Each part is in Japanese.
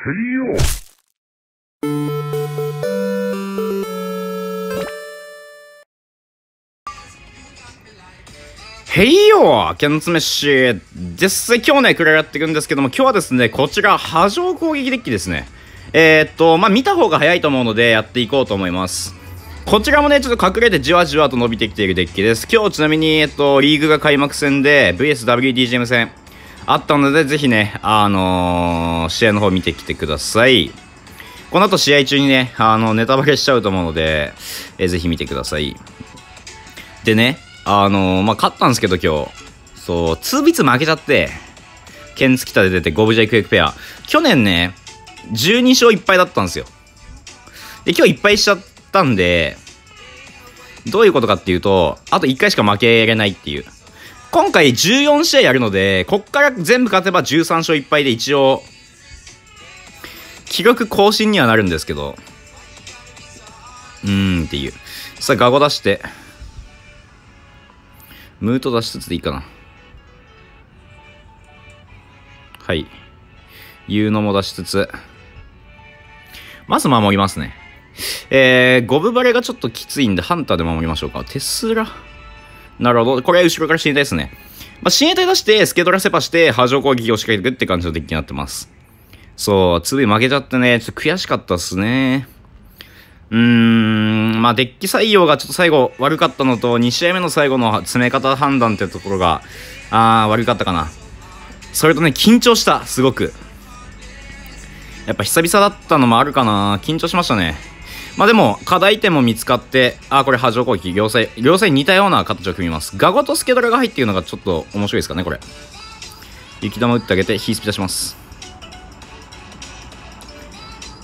へいよへいよケンツメッシュです。今日ね、くらやっていくんですけども、今日はですね、こちら、波状攻撃デッキですね。えー、っと、まあ、見た方が早いと思うので、やっていこうと思います。こちらもね、ちょっと隠れてじわじわと伸びてきているデッキです。今日ちなみに、えっと、リーグが開幕戦で、VSWDGM 戦あったので、ぜひね、あのー試合の方見てきてください。この後試合中にね、あの、ネタバレしちゃうと思うので、えーぜひ見てください。でね、あのーまあ、勝ったんですけど今日、そう、2ビッツ負けちゃって、ケンツキタで出てゴブジャイクエクペア。去年ね、12勝1敗だったんですよ。で、今日1敗しちゃったんで、どういうことかっていうと、あと1回しか負けれないっていう。今回14試合やるので、こっから全部勝てば13勝1敗で一応、記録更新にはなるんですけど、うーんっていう。さあ、ガゴ出して、ムート出しつつでいいかな。はい。いうのも出しつつ。まず守りますね。えー、ゴブバレがちょっときついんで、ハンターで守りましょうか。テスラ。なるほど。これは後ろから死にたいですね。まあ、親衛隊出して、スケドラセパして、波状攻撃を仕掛けていくって感じのデッキになってます。そう、つい負けちゃってね、ちょっと悔しかったっすね。うーん、まあ、デッキ採用がちょっと最後悪かったのと、2試合目の最後の詰め方判断ってところが、あー、悪かったかな。それとね、緊張した、すごく。やっぱ久々だったのもあるかな。緊張しましたね。まあでも、課題点も見つかって、あー、これ波状攻撃、両サイ、両サイ似たような形を組みます。ガゴとスケドラが入っているのがちょっと面白いですかね、これ。雪玉打ってあげて、ヒースピ出します。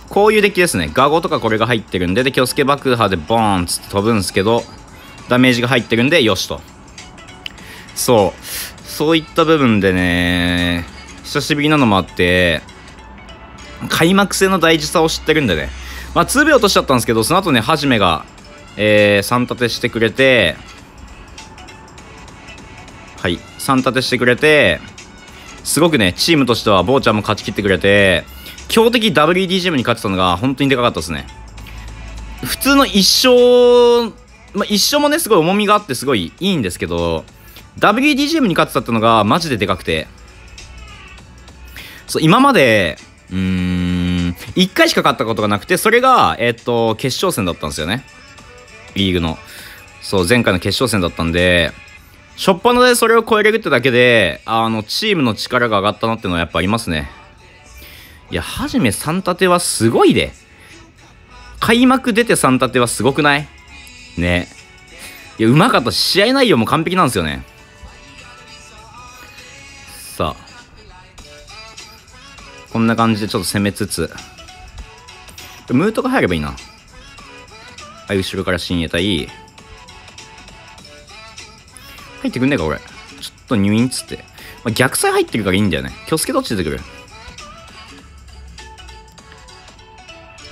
こういうデッキですね。ガゴとかこれが入ってるんで、で、キョスケ爆破でボーンつって飛ぶんですけど、ダメージが入ってるんで、よしと。そう。そういった部分でね、久しぶりなのもあって、開幕戦の大事さを知ってるんでね。まあ、2秒落としちゃったんですけど、その後ね、はじめが、えー、3立てしてくれて、はい、3立てしてくれて、すごくね、チームとしては、ボーちゃんも勝ち切ってくれて、強敵 WDGM に勝ってたのが本当にでかかったですね。普通の一勝、まあ、一勝もね、すごい重みがあってすごいいいんですけど、WDGM に勝ってたってのがマジででかくて、そう、今まで、うーん、1回しか勝ったことがなくて、それが、えっと、決勝戦だったんですよね。リーグの。そう、前回の決勝戦だったんで、初っ端でそれを超えれるってだけで、あの、チームの力が上がったなっていうのはやっぱありますね。いや、はじめ3立てはすごいで。開幕出て3立てはすごくない？ね。いや、うまかった。試合内容も完璧なんですよね。さあ。こんな感じでちょっと攻めつつ。ムートが入ればいいな。はい、後ろから新衛隊。入ってくんねえか、これ。ちょっと入院っつって。まあ、逆サイ入ってるからいいんだよね。気をつけどっち出てくる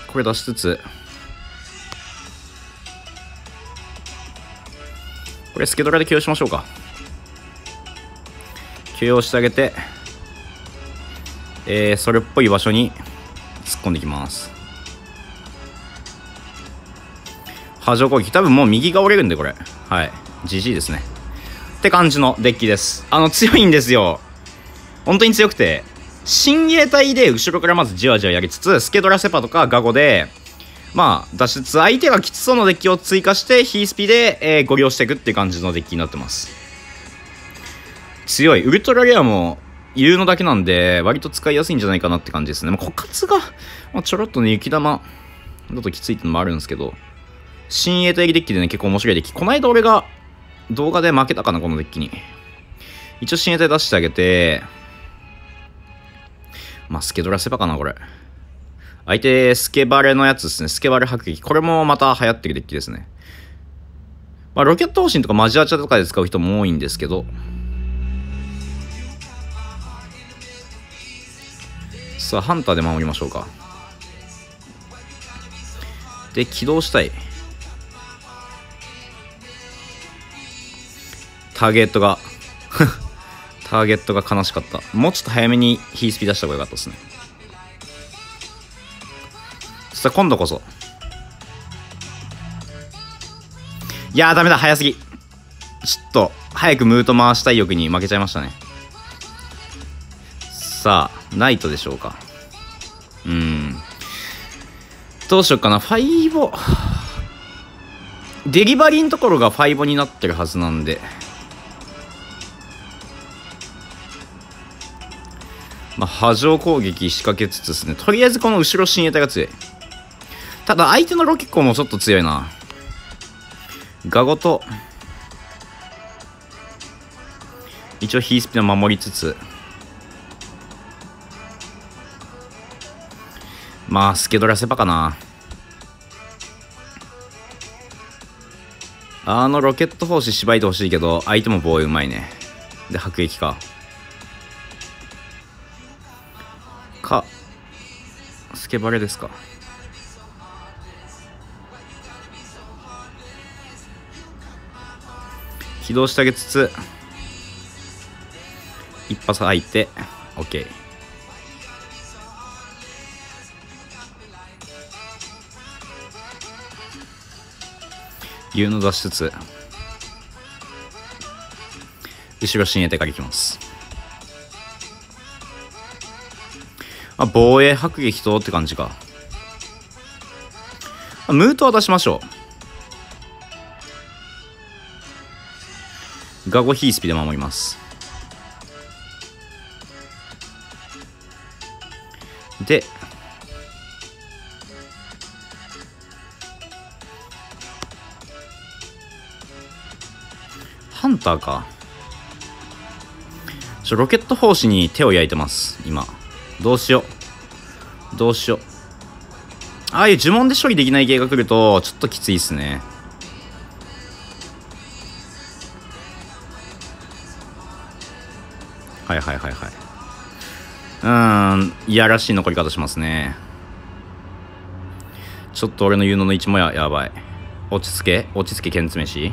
これ出しつつ。これスケドラで起用しましょうか。起用してあげて、えー、それっぽい場所に突っ込んでいきます。波状攻撃。多分もう右が折れるんで、これ。はい。GG ですね。って感じのデッキです。あの、強いんですよ。本当に強くて、新衛隊で後ろからまずじわじわやりつつ、スケドラセパとかガゴで、まあ、出しつつ、相手がきつそうなデッキを追加して、ヒースピで、えーご利用していくっていう感じのデッキになってます。強い。ウルトラレアも、言うのだけなんで、割と使いやすいんじゃないかなって感じですね。まあ、枯渇が、まあ、ちょろっとね、雪玉だときついってのもあるんですけど、新衛隊デッキでね、結構面白いデッキ。この間俺が動画で負けたかな、このデッキに。一応新衛隊出してあげて、まあ、スケドラセパかな、これ。相手、スケバレのやつですね。スケバレ迫撃。これもまた流行ってるデッキですね。まあ、ロケット方針とかマジアチャとかで使う人も多いんですけど、さあ、ハンターで守りましょうか。で、起動したい。ターゲットが。ターゲットが悲しかった。もうちょっと早めにヒースピ出した方がよかったですね。さあ今度こそ。いやーダメだ早すぎ。ちょっと早くムート回したい欲に負けちゃいましたね。さあナイトでしょうか。うん。どうしようかな。ファイボデリバリーのところがファイボになってるはずなんで。まあ、波状攻撃仕掛けつつですね、とりあえずこの後ろ新衛隊が強い。ただ、相手のロケッコもちょっと強いな。ガゴと、一応ヒースピナ守りつつ、まあ、スケドラセパかな。あのロケット砲士縛いてほしいけど、相手も防衛うまいね。で、迫撃か。か。スケバレですか。起動してあげつつ。一発入って。OK いうの出しつつ。後ろ新衛隊からいきます。あ、防衛迫撃とって感じか。ムートは出しましょう。ガゴヒースピで守ります。で、ハンターか。ちょ、ロケット砲士に手を焼いてます、今。どうしよう。どうしよう。ああいう呪文で処理できない系が来ると、ちょっときついっすね。はいはいはいはい。うーん、いやらしい残り方しますね。ちょっと俺の言うのの位置もややばい。落ち着け落ち着け、剣詰めし。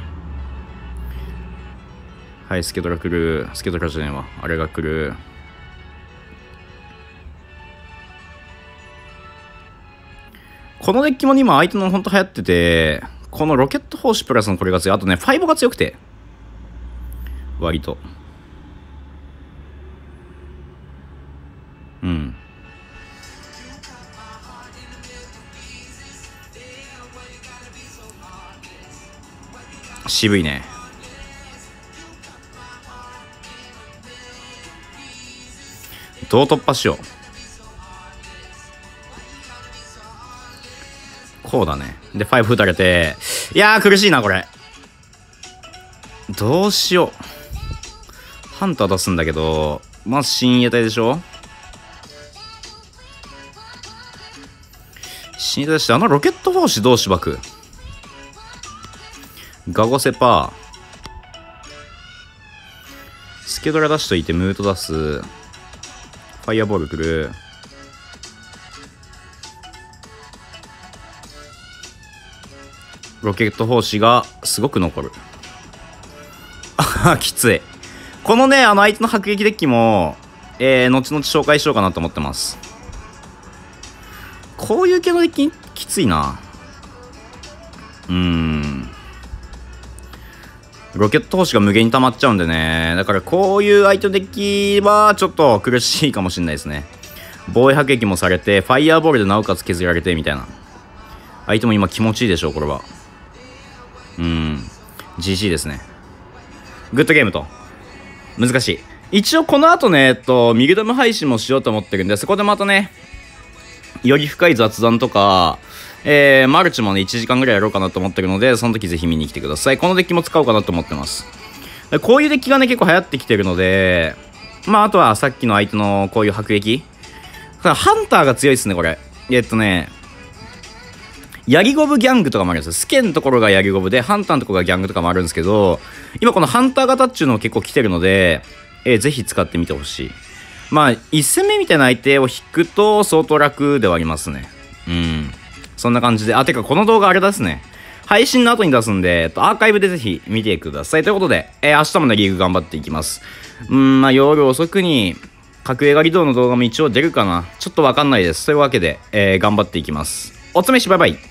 はい、スケドラ来る。スケドラじゃねえわ。あれが来る。このデッキも今相手のほんと流行ってて、このロケット砲士プラスのこれが強い。あとね、ファイボが強くて。割と。うん。渋いね。どう突破しよう。こうだね。で、5打たれて、いやー苦しいな、これ。どうしよう。ハンター出すんだけど、まず新衛隊でしょ新衛隊して、あのロケット砲士どうしばく？ガゴセパー。スケドラ出しといて、ムート出す。ファイアボール来る。ロケット砲士がすごく残る。あ きつい。このね、あの相手の迫撃デッキも、えー、後々紹介しようかなと思ってます。こういう系のデッキきついな。うーん。ロケット砲士が無限に溜まっちゃうんでね。だからこういう相手デッキはちょっと苦しいかもしれないですね。防衛迫撃もされて、ファイヤーボールでなおかつ削られてみたいな。相手も今気持ちいいでしょう、これは。うん。GG ですね。グッドゲームと。難しい。一応この後ね、えっと、ミグダム配信もしようと思ってるんで、そこでまたね、より深い雑談とか、えー、マルチもね、1時間ぐらいやろうかなと思ってるので、その時ぜひ見に来てください。このデッキも使おうかなと思ってます。こういうデッキがね、結構流行ってきてるので、まあ、あとはさっきの相手のこういう迫撃。ハンターが強いですね、これ。えっとね、ヤギゴブギャングとかもあるんですよ。スケのところがヤギゴブで、ハンターのところがギャングとかもあるんですけど、今このハンター型っていうのも結構来てるので、えー、ぜひ使ってみてほしい。まあ、1戦目みたいな相手を引くと相当楽ではありますね。うん。そんな感じで。あ、てかこの動画あれですね。配信の後に出すんで、えっと、アーカイブでぜひ見てください。ということで、えー、明日もね、リーグ頑張っていきます。うん、まあ、夜遅くに、格上がり道の動画も一応出るかな。ちょっとわかんないです。というわけで、えー、頑張っていきます。おつめしバイバイ